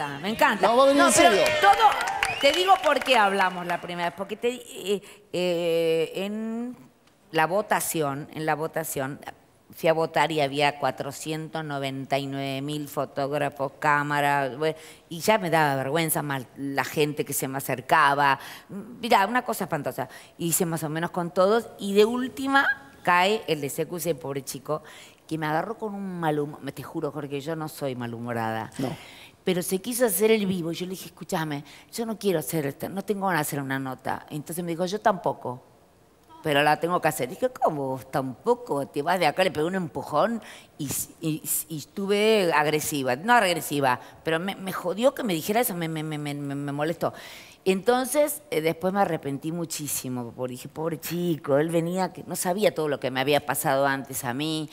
encanta, me encanta. No, venir en serio. todo, te digo por qué hablamos la primera vez, porque te, eh, eh, en la votación, en la votación, fui a votar y había 499 mil fotógrafos, cámaras, y ya me daba vergüenza más la gente que se me acercaba. Mira, una cosa espantosa. Hice más o menos con todos y de última cae el de CQC, pobre chico, que me agarró con un mal humor. Te juro, Jorge, yo no soy malhumorada. No. Pero se quiso hacer el vivo y yo le dije, escúchame, yo no quiero hacer, esto, no tengo ganas de hacer una nota. Entonces me dijo, yo tampoco pero la tengo que hacer. Dije, ¿cómo tampoco? Te vas de acá, le pegué un empujón y, y- y estuve agresiva. No agresiva, pero me, me jodió que me dijera eso, me, me- me molestó. Entonces, eh, después me arrepentí muchísimo, porque dije, pobre chico, él venía, que no sabía todo lo que me había pasado antes a mí.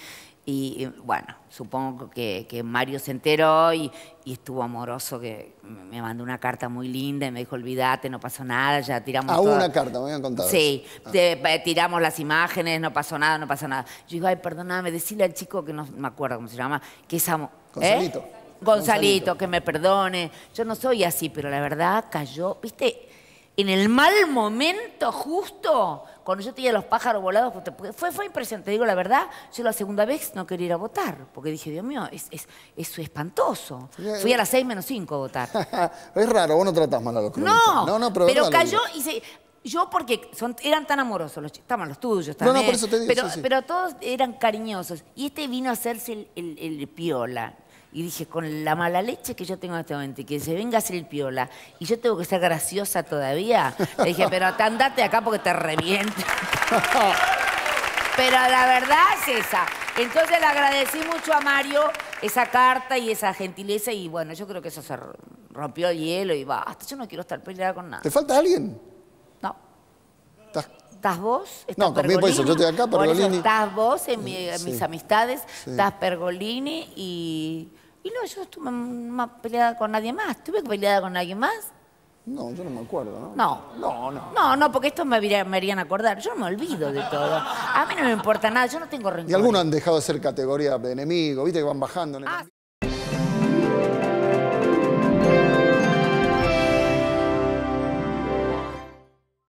Y, y, bueno, supongo que, que Mario se enteró y, y estuvo amoroso, que me mandó una carta muy linda y me dijo, olvídate, no pasó nada, ya tiramos Ah, una carta, me habían contado. Sí, te- eh, tiramos las imágenes, no pasó nada, no pasó nada. Yo digo, ay, perdóname, decirle al chico que no me acuerdo cómo se llama, que es amo. Gonzalito. ¿Eh? Gonzalito, que me perdone. Yo no soy así, pero la verdad cayó, viste, en el mal momento justo, cuando yo tenía los pájaros volados, porque fue, fue impresionante, te digo la verdad, yo la segunda vez no quería ir a votar, porque dije, Dios mío, es, es, es espantoso. Fui a las seis menos cinco a votar. es raro, vos no tratás mal a los cronistas. No, no, no, pero, cayó y se... Yo porque son, eran tan amorosos, los, estaban los tuyos también. No, no, por eso te digo, Pero, sí, sí. pero todos eran cariñosos. Y este vino a hacerse el, el- el piola. Y dije, con la mala leche que yo tengo en este momento, y que se venga a hacer el piola, y yo tengo que ser graciosa todavía, le dije, pero te andate acá porque te reviento. Pero la verdad es esa. Entonces le agradecí mucho a Mario esa carta y esa gentileza y bueno, yo creo que eso se rompió el hielo y basta. Yo no quiero estar peleada con nada. ¿Te falta alguien? Estás- ¿Estás vos? ¿Estás No, conmigo por eso, yo estoy acá, Por eso Pergolini. estás vos en, mi- en Sí. mis amistades, estás Pergolini y... Y no, yo estuve más peleada con nadie más. ¿Estuve peleada con alguien más? No, yo no me acuerdo, ¿no? No. No, no. No, no, porque esto me, me harían acordar. Yo no me olvido de todo. A mí no me importa nada, yo no tengo rencor. Y algunos han dejado de ser categoría de enemigo, viste que van bajando en el... Ah,